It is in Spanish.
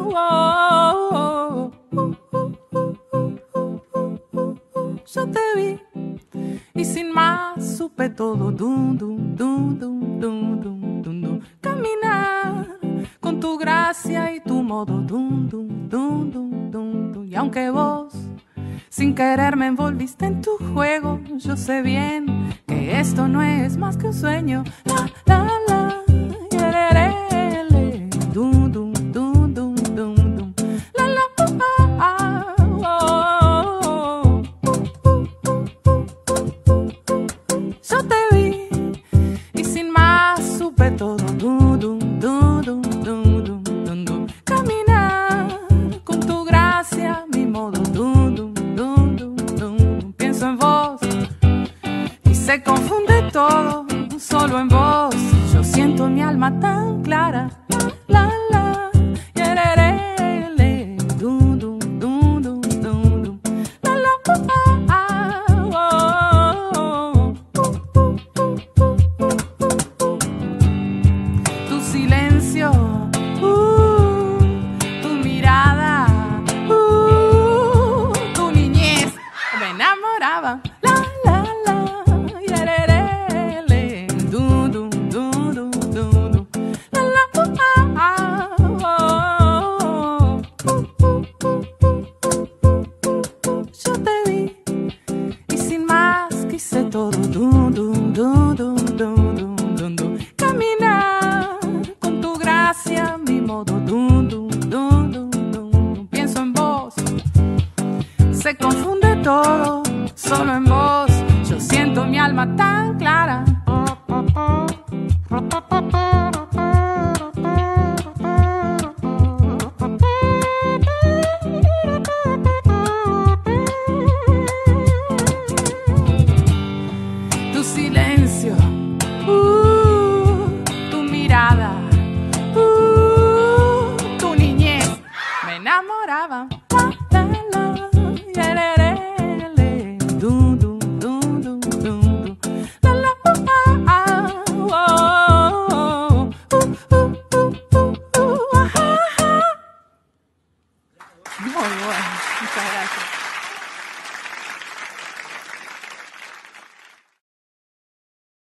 Oh, Yo te vi y sin más supe todo. Dum, dum, dum, dum, dum, dum, dum, dum. Caminar con tu gracia y tu modo. Dum, dum, dum, dum, dum, dum. Y aunque vos sin querer me envolviste en tu juego, yo sé bien que esto no es más que un sueño. La, la. reto, dum, dum, dum, dum. Caminar con tu gracia, mi modo, dum, dum, dum, dum, dum. Pienso en vos y se confunde todo, solo en vos. Yo siento mi alma tan clara. La se confunde todo, solo en vos yo siento mi alma tan clara. Tu silencio, uh, tu mirada, uh, tu niñez, me enamoraba.